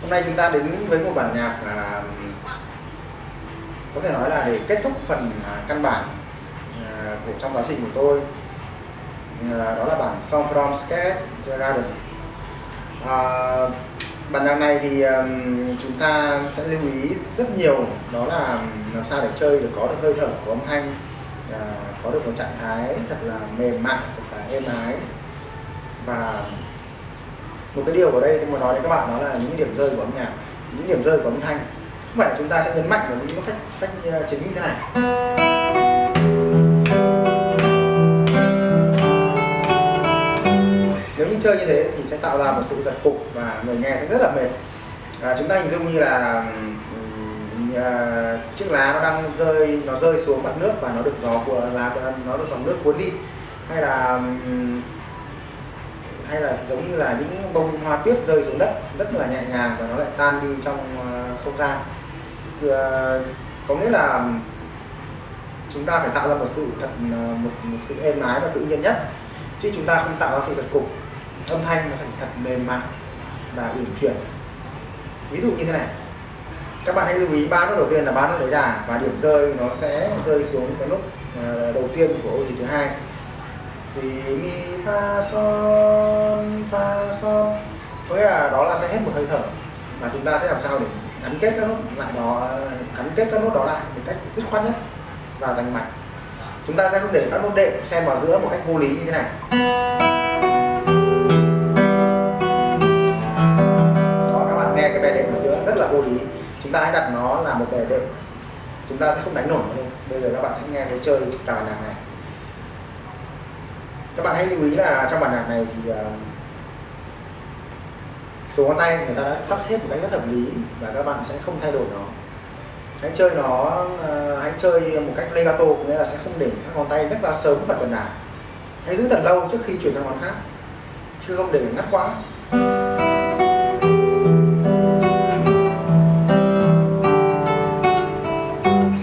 Hôm nay chúng ta đến với một bản nhạc à, có thể nói là để kết thúc phần à, căn bản à, của trong quá trình của tôi. À, đó là bản Song from Sketch Garden. À, bản nhạc này thì à, chúng ta sẽ lưu ý rất nhiều. Đó là làm sao để chơi được có được hơi thở của âm thanh à, có được một trạng thái thật là mềm mại thật là êm ái. Và một cái điều ở đây tôi muốn nói với các bạn đó là những điểm rơi của âm nhạc những điểm rơi của âm thanh. Không phải là chúng ta sẽ nhấn mạnh vào những cái phách phách ờ, chính như thế này. Nếu như chơi như thế thì sẽ tạo ra một sự giật cục và người nghe sẽ rất là mệt. À, chúng ta hình dung như là à, chiếc lá nó đang rơi nó rơi xuống mặt nước và nó được gió của lá nó được dòng nước cuốn đi. Hay là hay là giống như là những bông hoa tuyết rơi xuống đất rất là nhẹ nhàng và nó lại tan đi trong ờ, không gian. Ờ, có nghĩa là chúng ta phải tạo ra một sự thật ờ, một, một sự êm ái và tự nhiên nhất chứ chúng ta không tạo ra sự thật cục âm thanh nó phải thật mềm mại và uyển chuyển. Ví dụ như thế này. Các bạn hãy lưu ý ba nốt đầu tiên là ba nốt lấy đà và điểm rơi nó sẽ rơi xuống cái nốt đầu tiên của ô thứ hai si mi, fa, son fa, son. Có nghĩa là đó là sẽ hết một hơi thở. Và chúng ta sẽ làm sao để gắn kết các nốt lại đó, gắn kết các nốt đó lại một cách dứt khoát nhất và rành mạch. Chúng ta sẽ không để các nốt đệm xen vào giữa một cách vô lý như thế này. Đó, các bạn nghe cái bè đệm ở giữa rất là vô lý. Chúng ta hãy đặt nó là một bè đệm. Chúng ta sẽ không đánh nổi nó lên. Bây giờ các bạn hãy nghe tôi chơi cả bản nhạc này các bạn hãy lưu ý là trong bản nhạc này thì uh, số ngón tay người ta đã sắp xếp một cách rất hợp lý và các bạn sẽ không thay đổi nó. Hãy chơi nó uh, hãy chơi một cách legato nghĩa là sẽ không để các ngón tay rất ra sớm và cần đàn hãy giữ thật lâu trước khi chuyển sang ngón khác chứ không để ngắt quá.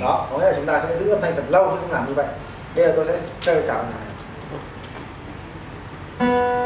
Đó có nghĩa là chúng ta sẽ giữ âm thanh thật lâu chứ không làm như vậy. Bây giờ tôi sẽ chơi cả bản nhạc Música